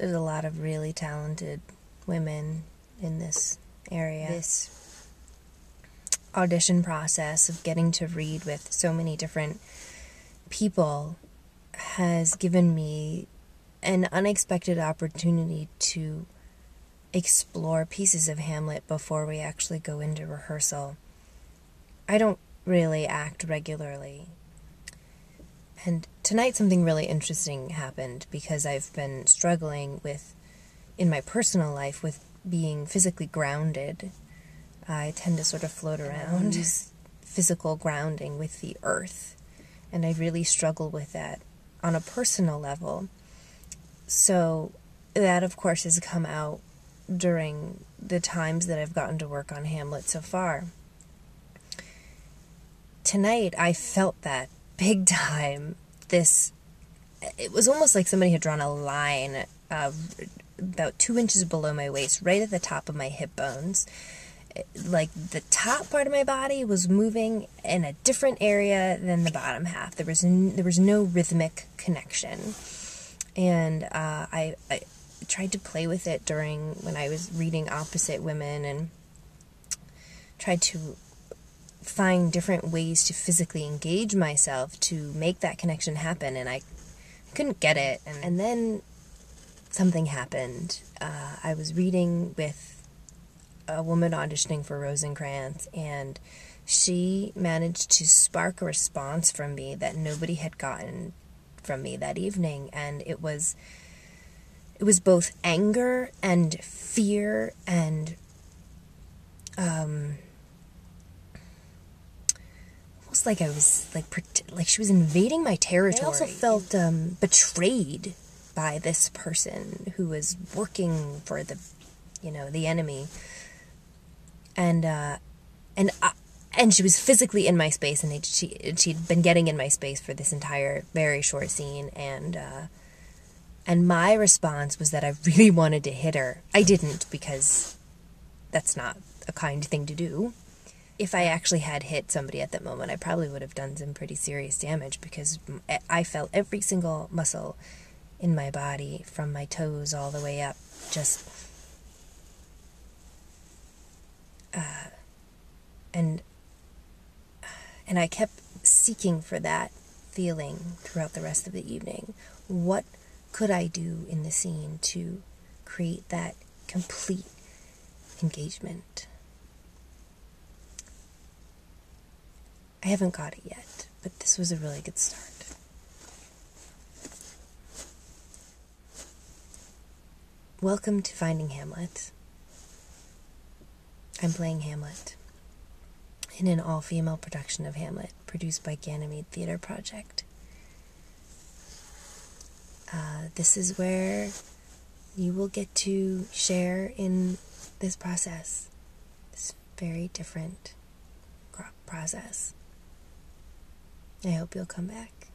there's a lot of really talented women in this area. This audition process of getting to read with so many different people has given me an unexpected opportunity to explore pieces of Hamlet before we actually go into rehearsal. I don't really act regularly. And tonight, something really interesting happened because I've been struggling with, in my personal life, with being physically grounded. I tend to sort of float mm-hmm. around, physical grounding with the earth. And I really struggle with that on a personal level. So, that, of course, has come out during the times that I've gotten to work on Hamlet so far. Tonight, I felt that big time. This, it was almost like somebody had drawn a line of about two inches below my waist, right at the top of my hip bones. Like the top part of my body was moving in a different area than the bottom half. There was n- there was no rhythmic connection, and uh, I, I tried to play with it during when I was reading Opposite Women and tried to find different ways to physically engage myself to make that connection happen and I couldn't get it and, and then something happened. Uh, I was reading with a woman auditioning for Rosencrantz and she managed to spark a response from me that nobody had gotten from me that evening and it was it was both anger and fear and um, almost like I was like like she was invading my territory. I also felt um, betrayed by this person who was working for the you know the enemy, and uh, and I, and she was physically in my space, and she she'd been getting in my space for this entire very short scene, and. Uh, and my response was that I really wanted to hit her. I didn't because that's not a kind thing to do. If I actually had hit somebody at that moment, I probably would have done some pretty serious damage because I felt every single muscle in my body from my toes all the way up just uh, and and I kept seeking for that feeling throughout the rest of the evening. What could I do in the scene to create that complete engagement? I haven't got it yet, but this was a really good start. Welcome to Finding Hamlet. I'm playing Hamlet in an all female production of Hamlet produced by Ganemeed Theater Project. Uh, this is where you will get to share in this process, this very different process. I hope you'll come back.